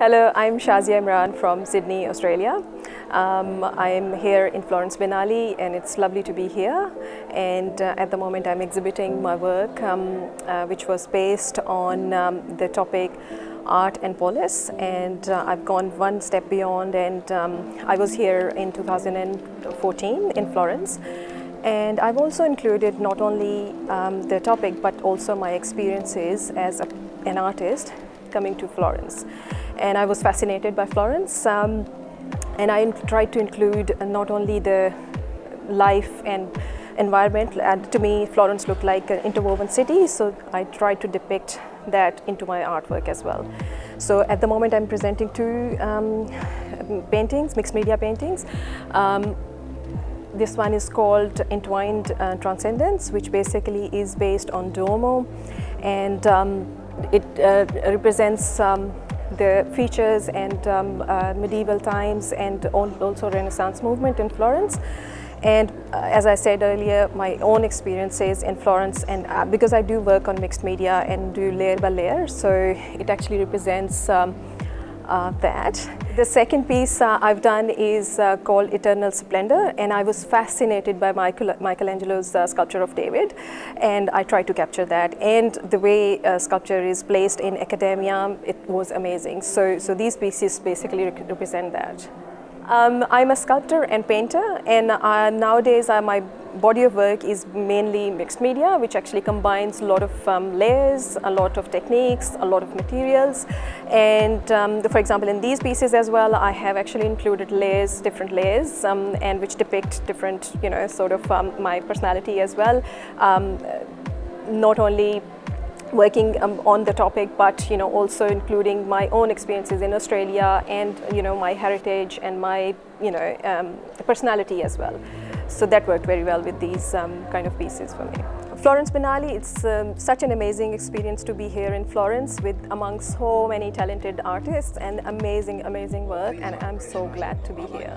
Hello, I'm Shazia Imran from Sydney, Australia. Um, I'm here in Florence Biennale and it's lovely to be here. And uh, at the moment I'm exhibiting my work um, uh, which was based on um, the topic art and polis and uh, I've gone one step beyond and um, I was here in 2014 in Florence and I've also included not only um, the topic but also my experiences as a, an artist coming to Florence and I was fascinated by Florence. Um, and I tried to include not only the life and environment, and to me Florence looked like an interwoven city, so I tried to depict that into my artwork as well. So at the moment I'm presenting two um, paintings, mixed media paintings. Um, this one is called Entwined uh, Transcendence, which basically is based on Duomo and um, it uh, represents um, the features and um, uh, medieval times and also Renaissance movement in Florence. And uh, as I said earlier, my own experiences in Florence and uh, because I do work on mixed media and do layer by layer, so it actually represents um, uh, that. The second piece uh, I've done is uh, called Eternal Splendor and I was fascinated by Michael, Michelangelo's uh, sculpture of David and I tried to capture that and the way uh, sculpture is placed in academia, it was amazing. So, so these pieces basically represent that. Um, I'm a sculptor and painter and uh, nowadays uh, my body of work is mainly mixed media which actually combines a lot of um, layers, a lot of techniques, a lot of materials and um, for example in these pieces as well I have actually included layers, different layers um, and which depict different you know sort of um, my personality as well. Um, not only working um, on the topic, but you know also including my own experiences in Australia and you know my heritage and my you know um, personality as well. So that worked very well with these um, kind of pieces for me. Florence Biennale, it's um, such an amazing experience to be here in Florence with among so many talented artists and amazing, amazing work and I'm so glad to be here.